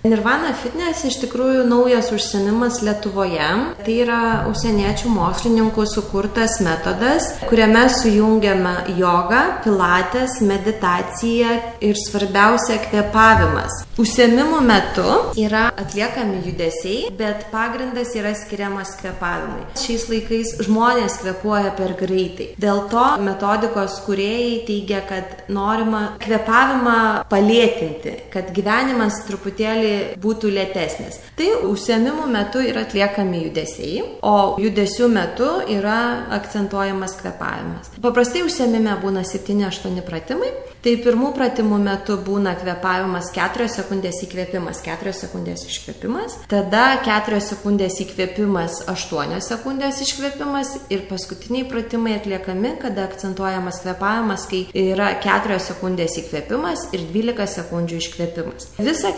Nirvana Fitness iš tikrųjų naujas užsienimas Lietuvoje. Tai yra užsieniečių mokslininkų sukurtas metodas, kuriame sujungiame jogą, pilates, meditaciją ir svarbiausia kvepavimas. Užsiemimų metu yra atliekami judesiai, bet pagrindas yra skiriamas kvepavimui. Šiais laikais žmonės kvepuoja per greitai. Dėl to metodikos kuriejai teigia, kad norima kvepavimą palėtinti, kad gyvenimas truputėlį būtų lėtesnis. Tai užsiemimų metu yra atliekami judesiai, o judesių metu yra akcentuojamas kvepavimas. Paprastai užsiemime būna 7-8 pratimai. Tai pirmų pratimų metu būna kvepavimas 4 sekundės įkvėpimas, 4 sekundės iškvėpimas, tada 4 sekundės įkvėpimas, 8 sekundės iškvėpimas ir paskutiniai pratimai atliekami, kada akcentuojamas kvepavimas, kai yra 4 sekundės įkvėpimas ir 12 sekundžių iškvėpimas. Visą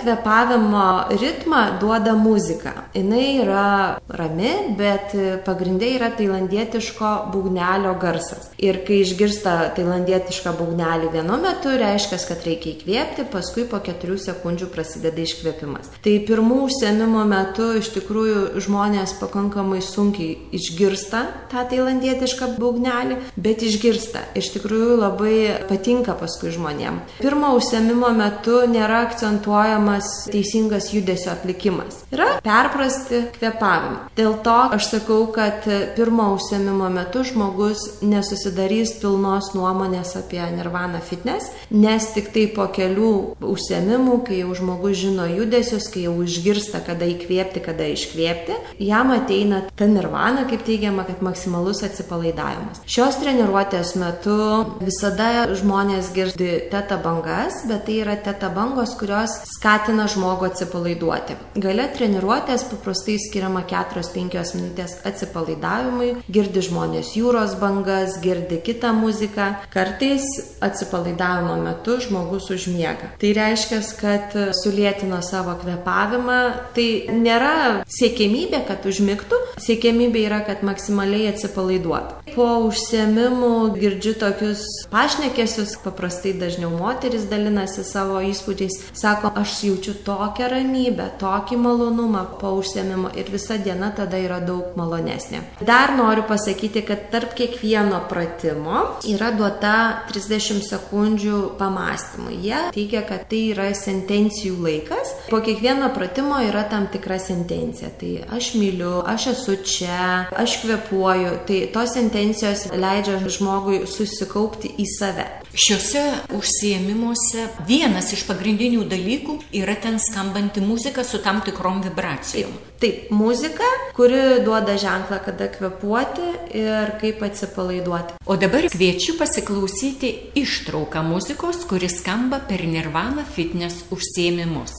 kvepavimo ritmą duoda muzika. Jis yra rami, bet pagrindė yra tailandietiško būgnelio garsas. Ir kai išgirsta tailandietišką būgnelį vienu metu, reiškia, kad reikia įkvėpti, paskui po 4 sekundžių prasideda iškvėpimas. Tai pirmų užsiemimo metu iš tikrųjų žmonės pakankamai sunkiai išgirsta tą tailandietišką būgnelį, bet išgirsta. Iš tikrųjų labai patinka paskui žmonėm. Pirmo užsiemimo metu nėra akcentuojamas teisingas judesio atlikimas. Yra perprasti kvepavimą. Dėl to aš sakau, kad pirmo užsiemimo metu žmogus nesusidarys pilnos nuomonės apie nirvana fitness nes tik tai po kelių užsiemimų, kai jau žmogus žino judesius, kai jau išgirsta, kada įkvėpti, kada iškvėpti, jam ateina ta nirvana, kaip teigiama, kad maksimalus atsipalaidavimas. Šios treniruotės metu visada žmonės girdi teta bangas, bet tai yra teta bangos, kurios skatina žmogų atsipalaiduoti. Gale treniruotės paprastai skiriama 4-5 minutės atsipalaidavimui, girdi žmonės jūros bangas, girdi kitą muziką, kartais atsipalaidavimą kvėpavimo metu žmogus užmiega. Tai reiškia, kad sulėtino savo kvėpavimą. Tai nėra siekėmybė, kad užmigtų, siekėmybė yra, kad maksimaliai atsipalaiduotų. Po užsiemimų girdžiu tokius pašnekesius, paprastai dažniau moteris dalinasi savo įspūdžiais, sako, aš jaučiu tokią ramybę, tokį malonumą po užsiemimo ir visa diena tada yra daug malonesnė. Dar noriu pasakyti, kad tarp kiekvieno pratimo yra duota 30 sekundžių pamastymui. Jie teigia, kad tai yra sentencijų laikas. Po kiekvieno pratimo yra tam tikra sentencija. Tai aš myliu, aš esu čia, aš kvepuoju. Tai tos sentencijos leidžia žmogui susikaupti į save. Šiuose užsiemimuose vienas iš pagrindinių dalykų yra ten skambanti muzika su tam tikrom vibracijom. Taip, muzika, kuri duoda ženklą, kada kvepuoti ir kaip atsipalaiduoti. O dabar kviečiu pasiklausyti ištrauką muzikos, kuris skamba per Nirvana fitness užsiemimus.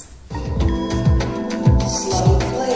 Slow play.